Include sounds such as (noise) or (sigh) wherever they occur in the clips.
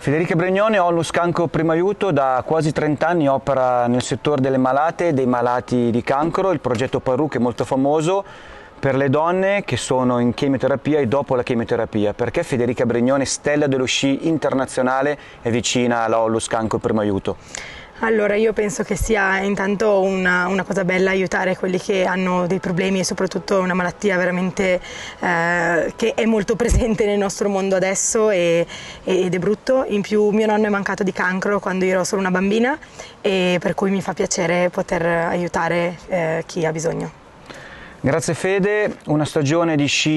Federica Bregnone, Onlus Cancro Primo Aiuto, da quasi 30 anni opera nel settore delle malate e dei malati di cancro. Il progetto Parruc è molto famoso per le donne che sono in chemioterapia e dopo la chemioterapia. Perché Federica Bregnone, stella dello sci internazionale, è vicina all'Onlus Cancro Primo Aiuto? Allora io penso che sia intanto una, una, cosa bella aiutare quelli che hanno dei problemi e soprattutto una malattia veramente eh, che è molto (laughs) presente nel nostro mondo adesso e, ed è brutto. In più mio nonno è mancato di cancro quando io ero solo una bambina e per cui mi fa piacere poter aiutare eh, chi ha bisogno. Grazie Fede, una stagione di sci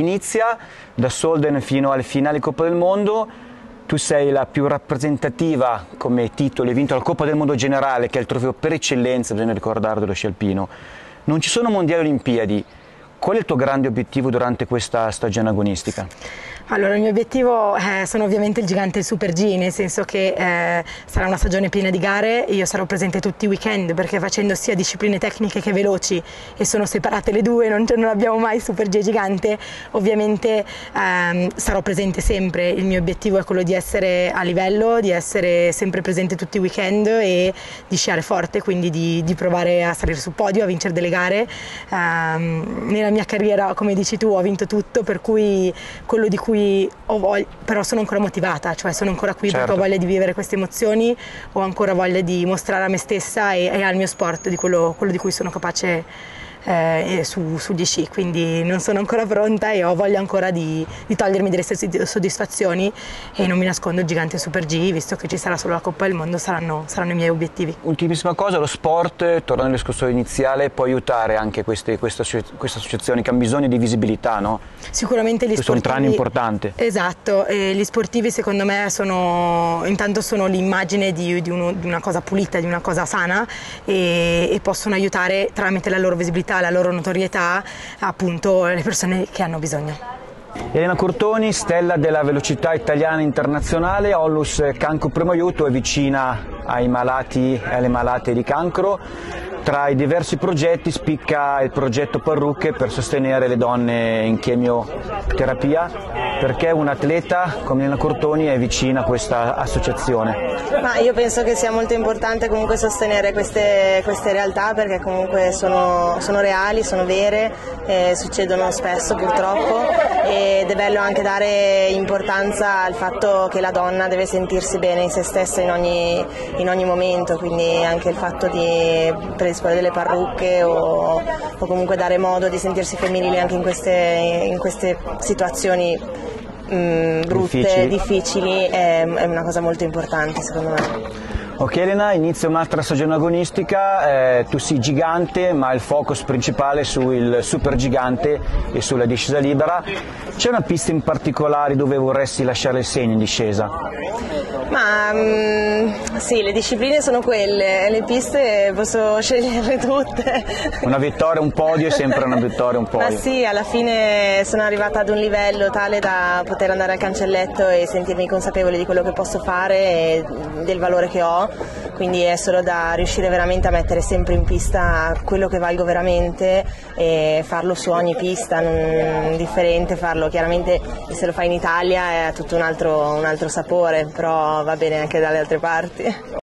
inizia da Solden fino alle finali Coppa del Mondo tu sei la più rappresentativa come titolo, hai vinto la Coppa del Mondo Generale, che è il trofeo per eccellenza, bisogna ricordare, dello sci alpino. Non ci sono mondiali olimpiadi. Qual è il tuo grande obiettivo durante questa stagione agonistica? Allora, il mio obiettivo eh, sono ovviamente il gigante Super G, nel senso che eh, sarà una stagione piena di gare, io sarò presente tutti i weekend perché facendo sia discipline tecniche che veloci e sono separate le due, non, non abbiamo mai Super G gigante, ovviamente ehm, sarò presente sempre, il mio obiettivo è quello di essere a livello, di essere sempre presente tutti i weekend e di sciare forte, quindi di, di provare a salire sul podio, a vincere delle gare. Um, nella mia carriera, come dici tu, ho vinto tutto, per cui quello di cui cui ho voglia, però sono ancora motivata, cioè sono ancora qui certo. perché ho voglia di vivere queste emozioni, ho ancora voglia di mostrare a me stessa e, e al mio sport di quello, quello di cui sono capace eh, su, sugli sci, quindi non sono ancora pronta e ho voglia ancora di, di, togliermi delle soddisfazioni e non mi nascondo il gigante Super G, visto che ci sarà solo la Coppa del Mondo, saranno, saranno i miei obiettivi. Ultimissima cosa, lo sport, tornando al discorso iniziale, può aiutare anche queste, queste, queste associazioni che hanno bisogno di visibilità, no? Sicuramente gli Questo sportivi... Questo è un trano importante. Esatto, gli sportivi secondo me sono, intanto sono l'immagine di, di, di, una cosa pulita, di una cosa sana e, e possono aiutare tramite la loro visibilità visibilità, la loro notorietà appunto le persone che hanno bisogno. Elena Cortoni, stella della velocità italiana internazionale, Ollus Cancro Primo Aiuto è vicina ai malati e alle malate di cancro. Tra i diversi progetti spicca il progetto Parrucche per sostenere le donne in chemioterapia perché un atleta come Elena Cortoni è vicina a questa associazione? Ma io penso che sia molto importante comunque sostenere queste, queste realtà perché comunque sono, sono reali, sono vere, eh, succedono spesso purtroppo ed è bello anche dare importanza al fatto che la donna deve sentirsi bene in se stessa in ogni, in ogni momento, quindi anche il fatto di predisporre delle parrucche o, o, comunque dare modo di sentirsi femminili anche in queste, in queste situazioni mm, brutte, difficili, difficili è, è una cosa molto importante secondo me. Ok Elena, inizia un'altra stagione agonistica, eh, tu sei gigante ma il focus principale sul super gigante e sulla discesa libera. C'è una pista in particolare dove vorresti lasciare il segno in discesa? Ma mm, sì, le discipline sono quelle, le piste posso (laughs) sceglierle tutte. Una vittoria, un podio è sempre una vittoria, un (laughs) podio. Ma sì, alla fine sono arrivata ad un livello tale da poter andare al cancelletto e sentirmi consapevole di quello che posso fare e del valore che ho quindi è solo da riuscire veramente a mettere sempre in pista quello che valgo veramente e farlo su ogni pista, non differente farlo, chiaramente se lo fai in Italia è tutto un altro, un altro sapore, però va bene anche dalle altre parti.